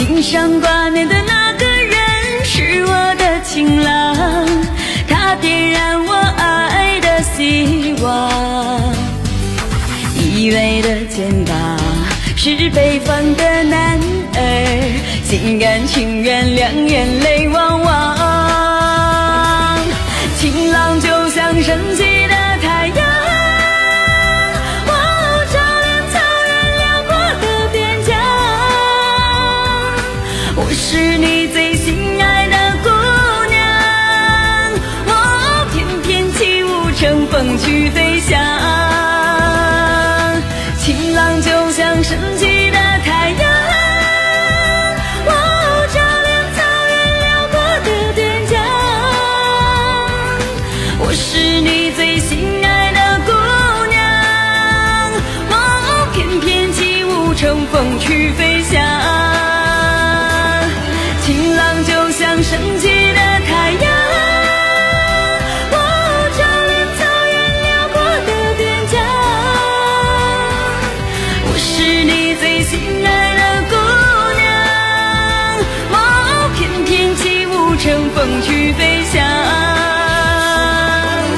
心上挂念的那个人是我的情郎，他点燃我爱的希望。依偎的肩膀是北方的男儿，心甘情愿，两眼泪汪汪。情郎就像升起我是你最心爱的姑娘，我翩翩起舞，乘风去飞翔。情郎就像升起的太阳，哦，照亮草原辽阔的边疆。我是你最心爱的姑娘，哦，翩翩起舞，乘风去飞升起的太阳，哦，照亮草原辽阔的边疆。我是你最心爱